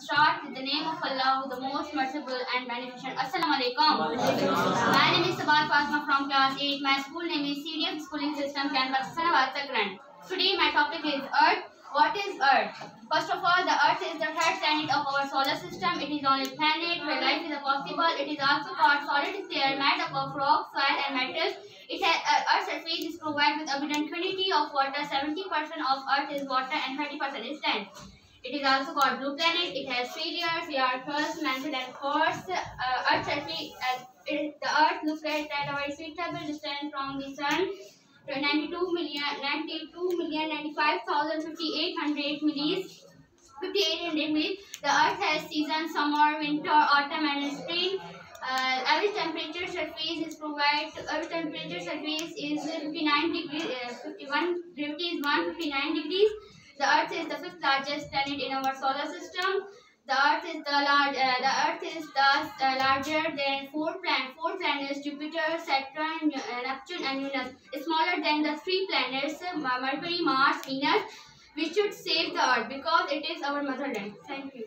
start with the name of Allah, the most merciful and beneficent. Assalamu alaikum. My name is Sabahat Fatima from class 8. My school name is CDF Schooling System, Campus Sanawat Sakrand. Today my topic is Earth. What is Earth? First of all, the Earth is the third planet of our solar system. It is the only planet where life is possible. It is also called solid sphere made up of rock, soil and metals. It has, uh, Earth's surface is provided with abundant quantity of water. 70% of Earth is water and 30% is land. It is also called blue planet. It has three layers. We are first mentioned and first Uh, Earth surface, uh, it, the Earth looks at a very suitable distance from the Sun. 92 million, 92 million, 95,588 millis. 5800 millis. The Earth has seasons: summer, winter, autumn, and spring. Uh, average temperature surface is provided. Average temperature surface is 59 degrees. Uh, 51 gravity is 159 degrees. The Earth is the fifth largest planet in our solar system. The Earth is the large. Uh, the Earth is thus uh, larger than four planets. Four planets: Jupiter, Saturn, uh, Neptune, and Uranus. Smaller than the three planets: uh, Mercury, Mars, Venus. We should save the Earth because it is our motherland. Thank you.